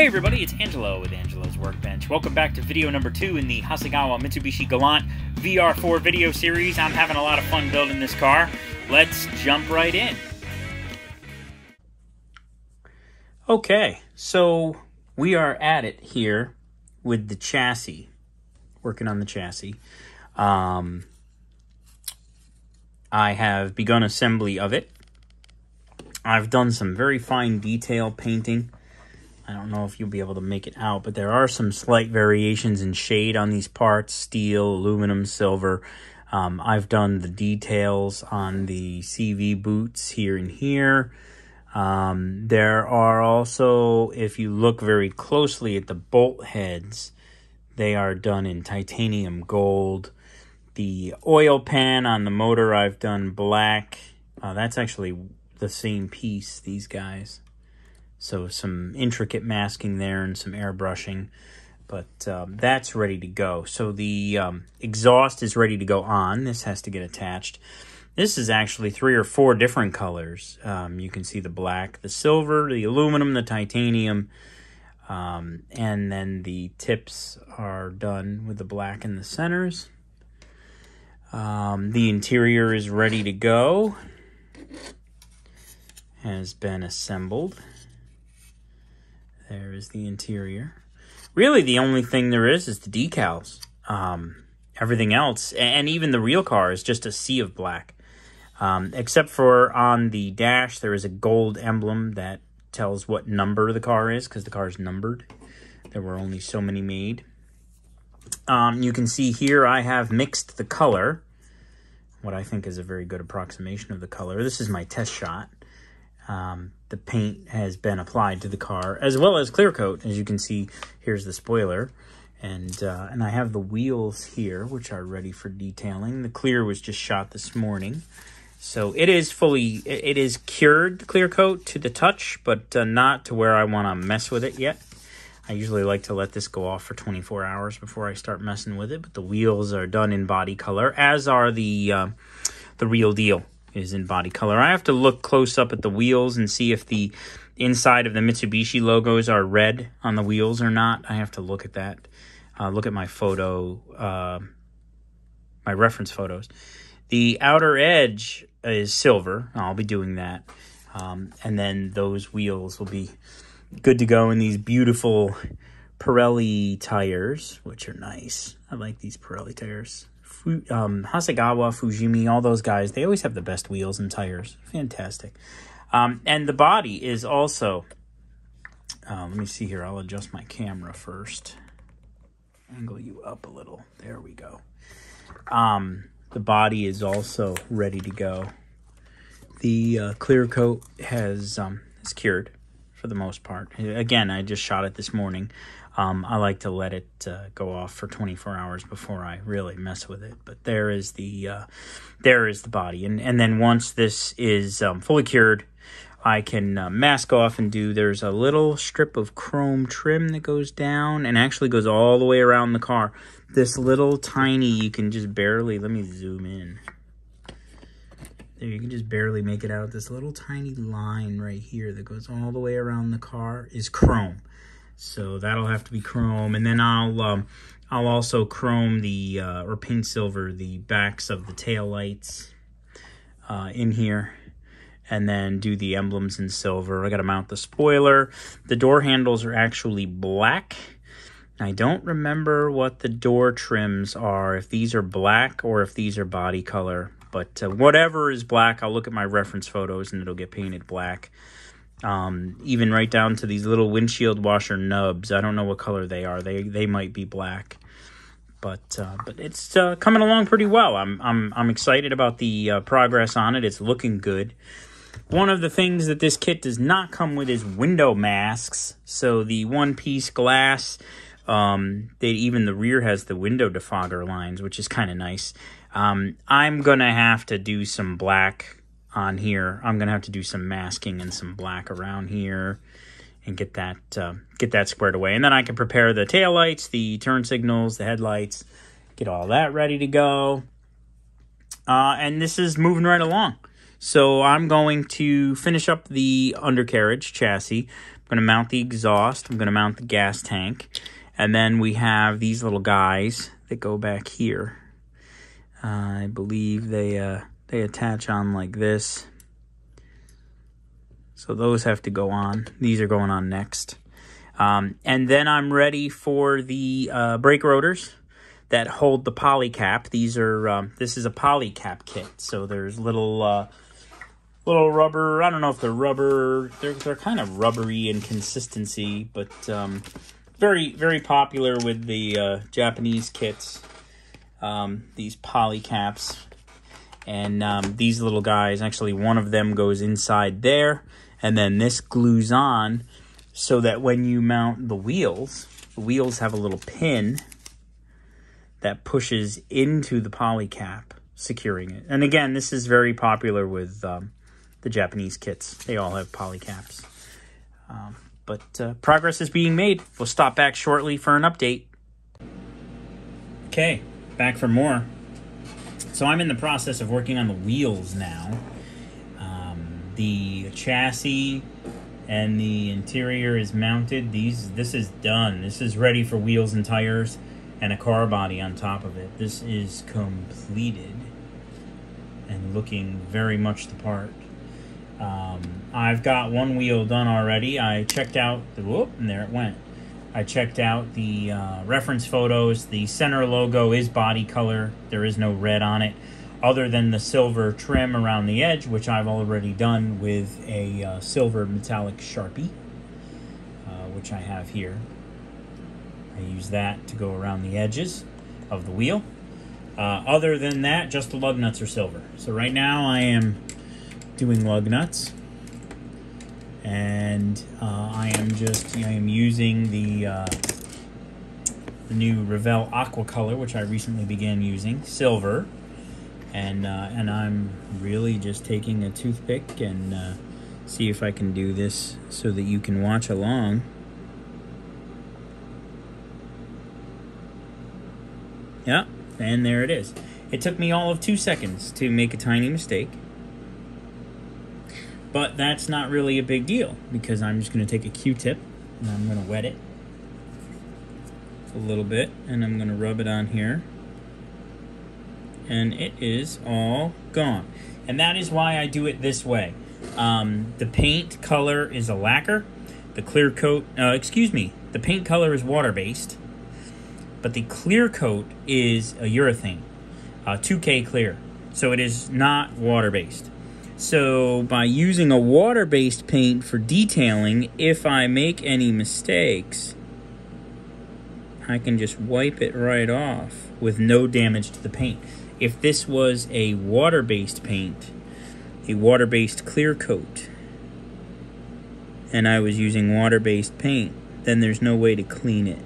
Hey everybody, it's Angelo with Angelo's Workbench. Welcome back to video number two in the Hasegawa Mitsubishi Galant VR4 video series. I'm having a lot of fun building this car. Let's jump right in. Okay, so we are at it here with the chassis, working on the chassis. Um, I have begun assembly of it. I've done some very fine detail painting I don't know if you'll be able to make it out, but there are some slight variations in shade on these parts steel, aluminum, silver. Um, I've done the details on the CV boots here and here. Um, there are also, if you look very closely at the bolt heads, they are done in titanium gold. The oil pan on the motor I've done black. Uh, that's actually the same piece, these guys. So some intricate masking there and some airbrushing, but um, that's ready to go. So the um, exhaust is ready to go on. This has to get attached. This is actually three or four different colors. Um, you can see the black, the silver, the aluminum, the titanium, um, and then the tips are done with the black in the centers. Um, the interior is ready to go. Has been assembled. There is the interior. Really, the only thing there is is the decals. Um, everything else, and even the real car, is just a sea of black. Um, except for on the dash, there is a gold emblem that tells what number the car is, because the car is numbered. There were only so many made. Um, you can see here I have mixed the color, what I think is a very good approximation of the color. This is my test shot. Um, the paint has been applied to the car, as well as clear coat. As you can see, here's the spoiler. And, uh, and I have the wheels here, which are ready for detailing. The clear was just shot this morning. So it is fully, it is cured clear coat to the touch, but uh, not to where I want to mess with it yet. I usually like to let this go off for 24 hours before I start messing with it, but the wheels are done in body color, as are the, uh, the real deal is in body color. I have to look close up at the wheels and see if the inside of the Mitsubishi logos are red on the wheels or not. I have to look at that. Uh, look at my photo, uh, my reference photos. The outer edge is silver. I'll be doing that. Um, and then those wheels will be good to go in these beautiful Pirelli tires, which are nice. I like these Pirelli tires um, Hasegawa, Fujimi, all those guys, they always have the best wheels and tires. Fantastic. Um, and the body is also, uh, let me see here, I'll adjust my camera first. Angle you up a little. There we go. Um, the body is also ready to go. The uh, clear coat has um, is cured for the most part. Again, I just shot it this morning. Um, I like to let it uh, go off for 24 hours before I really mess with it. But there is the uh, there is the body, and and then once this is um, fully cured, I can uh, mask off and do. There's a little strip of chrome trim that goes down and actually goes all the way around the car. This little tiny, you can just barely. Let me zoom in. There, you can just barely make it out. This little tiny line right here that goes all the way around the car is chrome. So that'll have to be chrome. And then I'll um, I'll also chrome the, uh, or paint silver, the backs of the tail lights uh, in here. And then do the emblems in silver. I got to mount the spoiler. The door handles are actually black. I don't remember what the door trims are, if these are black or if these are body color. But uh, whatever is black, I'll look at my reference photos and it'll get painted black. Um, even right down to these little windshield washer nubs. I don't know what color they are. They they might be black, but uh, but it's uh, coming along pretty well. I'm I'm I'm excited about the uh, progress on it. It's looking good. One of the things that this kit does not come with is window masks. So the one piece glass, um, they even the rear has the window defogger lines, which is kind of nice. Um, I'm gonna have to do some black on here. I'm gonna have to do some masking and some black around here and get that uh, get that squared away. And then I can prepare the tail lights, the turn signals, the headlights, get all that ready to go. Uh, and this is moving right along. So I'm going to finish up the undercarriage chassis, I'm going to mount the exhaust. I'm going to mount the gas tank. And then we have these little guys that go back here. Uh, I believe they uh, they attach on like this. So those have to go on. These are going on next. Um, and then I'm ready for the uh, brake rotors that hold the poly cap. These are um, this is a poly cap kit. So there's little uh, little rubber. I don't know if they're rubber. They're they're kind of rubbery in consistency, but um, very very popular with the uh, Japanese kits. Um, these poly caps and um, these little guys. Actually, one of them goes inside there, and then this glues on so that when you mount the wheels, the wheels have a little pin that pushes into the poly cap, securing it. And again, this is very popular with um, the Japanese kits. They all have poly caps. Um, but uh, progress is being made. We'll stop back shortly for an update. Okay, back for more. So I'm in the process of working on the wheels now. Um, the chassis and the interior is mounted. These this is done. This is ready for wheels and tires and a car body on top of it. This is completed and looking very much the part. Um, I've got one wheel done already. I checked out the whoop, and there it went. I checked out the uh, reference photos. The center logo is body color. There is no red on it, other than the silver trim around the edge, which I've already done with a uh, silver metallic Sharpie, uh, which I have here. I use that to go around the edges of the wheel. Uh, other than that, just the lug nuts are silver. So right now I am doing lug nuts. And uh, I am just, I am using the, uh, the new Revell Aqua Color, which I recently began using, silver. And, uh, and I'm really just taking a toothpick and uh, see if I can do this so that you can watch along. Yeah, and there it is. It took me all of two seconds to make a tiny mistake. But that's not really a big deal because I'm just going to take a Q-tip and I'm going to wet it a little bit and I'm going to rub it on here. And it is all gone. And that is why I do it this way. Um, the paint color is a lacquer. The clear coat, uh, excuse me, the paint color is water-based but the clear coat is a urethane, uh, 2K clear. So it is not water based. So by using a water based paint for detailing, if I make any mistakes, I can just wipe it right off with no damage to the paint. If this was a water based paint, a water based clear coat, and I was using water based paint, then there's no way to clean it.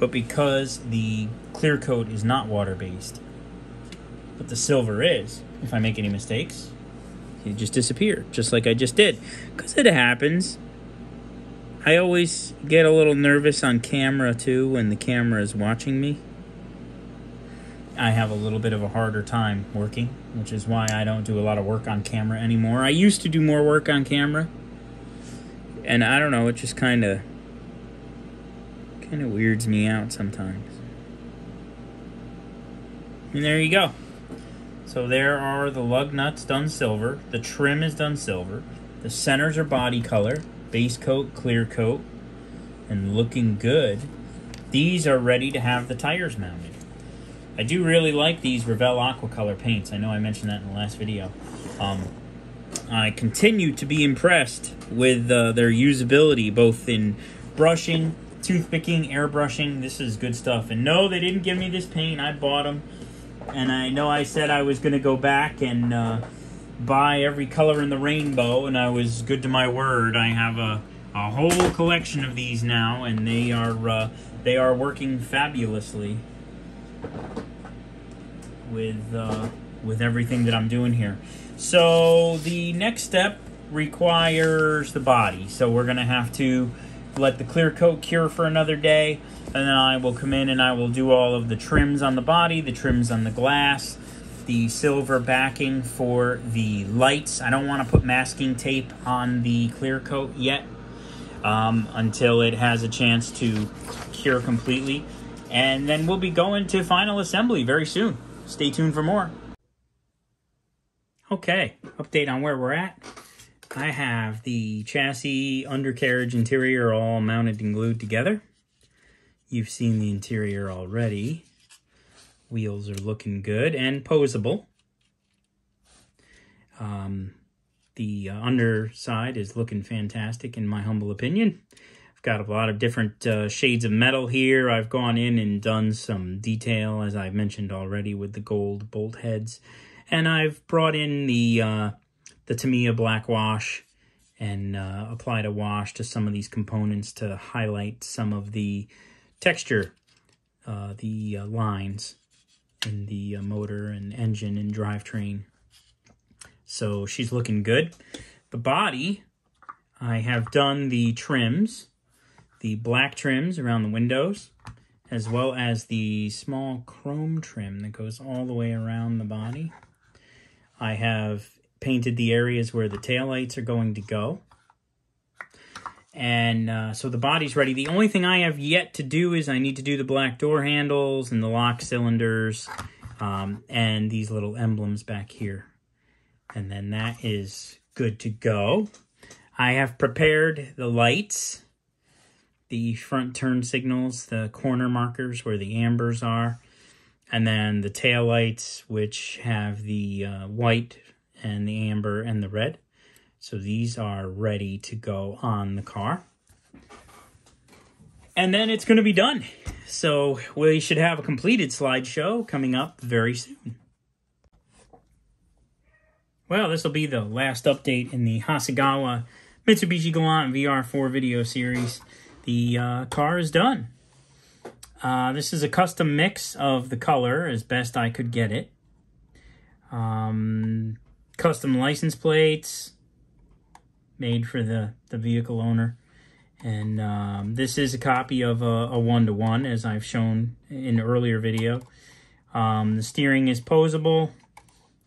But because the clear coat is not water based, but the silver is, if I make any mistakes, it just disappear, just like I just did. Because it happens. I always get a little nervous on camera too when the camera is watching me. I have a little bit of a harder time working, which is why I don't do a lot of work on camera anymore. I used to do more work on camera. And I don't know, it just kind of kind of weirds me out sometimes. And there you go. So there are the lug nuts done silver. The trim is done silver. The centers are body color. Base coat, clear coat, and looking good. These are ready to have the tires mounted. I do really like these Revell Aqua Color paints. I know I mentioned that in the last video. Um, I continue to be impressed with uh, their usability, both in brushing toothpicking, airbrushing. This is good stuff. And no, they didn't give me this paint. I bought them. And I know I said I was going to go back and uh, buy every color in the rainbow, and I was good to my word. I have a, a whole collection of these now, and they are uh, they are working fabulously with uh, with everything that I'm doing here. So the next step requires the body. So we're going to have to let the clear coat cure for another day, and then I will come in and I will do all of the trims on the body, the trims on the glass, the silver backing for the lights. I don't want to put masking tape on the clear coat yet um, until it has a chance to cure completely. And then we'll be going to final assembly very soon. Stay tuned for more. Okay, update on where we're at. I have the chassis, undercarriage, interior all mounted and glued together. You've seen the interior already. Wheels are looking good and posable. Um, the uh, underside is looking fantastic in my humble opinion. I've got a lot of different uh, shades of metal here. I've gone in and done some detail, as I've mentioned already, with the gold bolt heads. And I've brought in the, uh, the Tamiya black wash and uh, applied a wash to some of these components to highlight some of the texture, uh, the uh, lines in the motor and engine and drivetrain. So she's looking good. The body, I have done the trims, the black trims around the windows, as well as the small chrome trim that goes all the way around the body. I have painted the areas where the taillights are going to go. And uh, so the body's ready. The only thing I have yet to do is I need to do the black door handles and the lock cylinders um, and these little emblems back here. And then that is good to go. I have prepared the lights, the front turn signals, the corner markers where the ambers are, and then the tail lights, which have the uh, white and the amber and the red. So these are ready to go on the car. And then it's going to be done. So we should have a completed slideshow coming up very soon. Well, this will be the last update in the Hasegawa Mitsubishi Galant VR4 video series. The uh, car is done. Uh, this is a custom mix of the color as best I could get it. Um, custom license plates made for the, the vehicle owner. And um, this is a copy of a one-to-one, -one, as I've shown in an earlier video. Um, the steering is posable.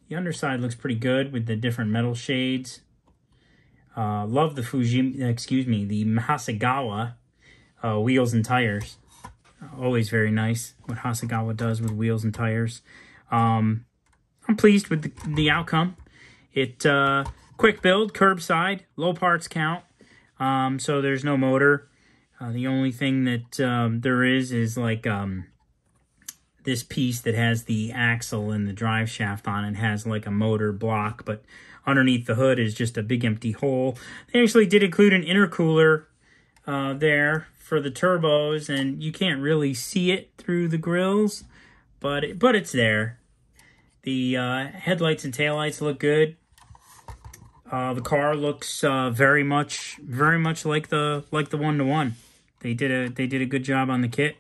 The underside looks pretty good with the different metal shades. Uh, love the Fuji, excuse me, the Hasegawa uh, wheels and tires. always very nice what Hasegawa does with wheels and tires. Um, I'm pleased with the, the outcome. It uh, quick build, curbside, low parts count. Um, so there's no motor. Uh, the only thing that um, there is is like um, this piece that has the axle and the drive shaft on it has like a motor block, but underneath the hood is just a big empty hole. They actually did include an intercooler uh, there for the turbos, and you can't really see it through the grills, but it, but it's there. The uh, headlights and taillights look good. Uh, the car looks uh, very much very much like the like the one to one. They did a they did a good job on the kit.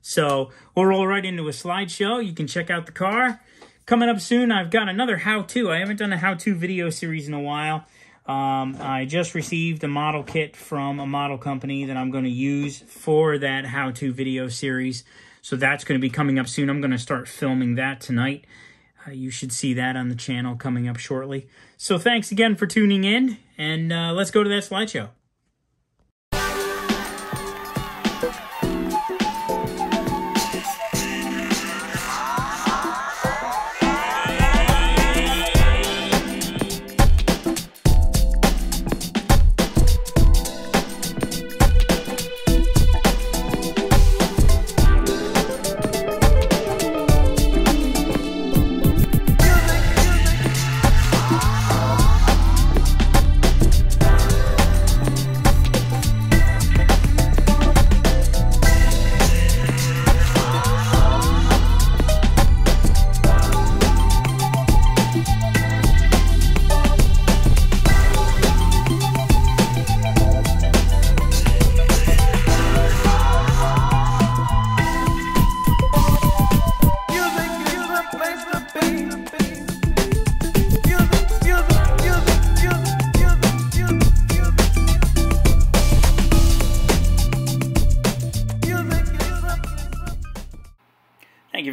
So we'll roll right into a slideshow. You can check out the car. Coming up soon, I've got another how-to. I haven't done a how-to video series in a while. Um, I just received a model kit from a model company that I'm going to use for that how-to video series. So that's going to be coming up soon. I'm going to start filming that tonight. Uh, you should see that on the channel coming up shortly. So thanks again for tuning in, and uh, let's go to that slideshow.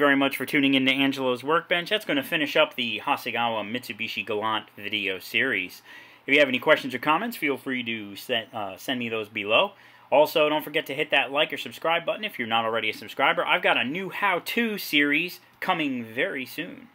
Very much for tuning in to Angelo's Workbench. That's going to finish up the Hasegawa Mitsubishi Galant video series. If you have any questions or comments, feel free to set, uh, send me those below. Also, don't forget to hit that like or subscribe button if you're not already a subscriber. I've got a new how-to series coming very soon.